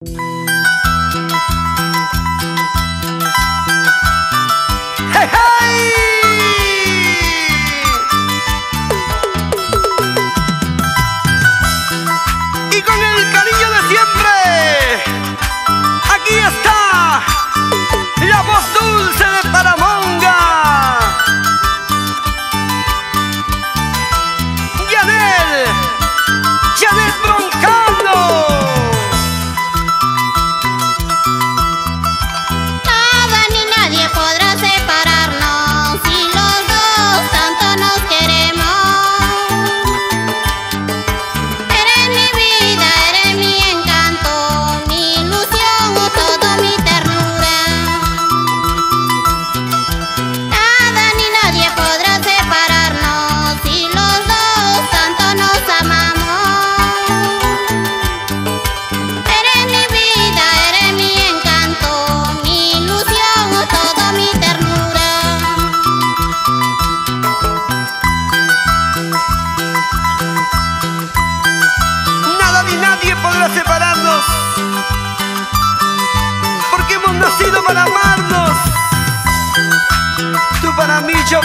para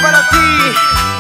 para ti.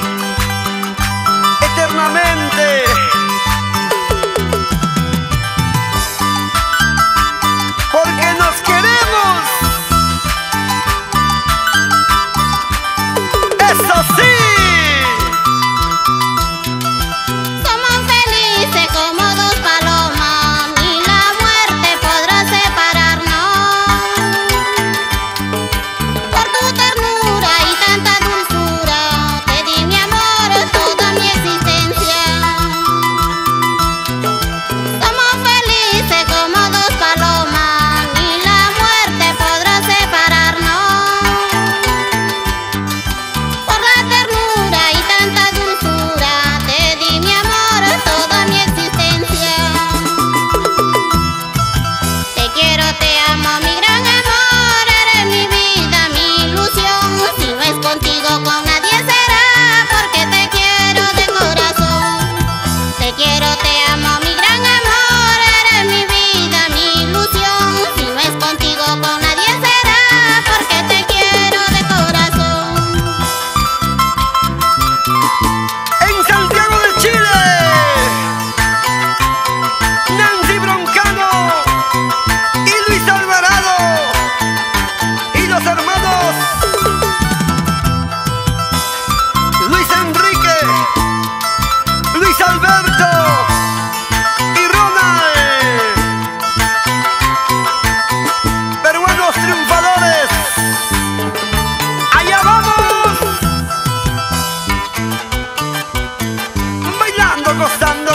go, go, go.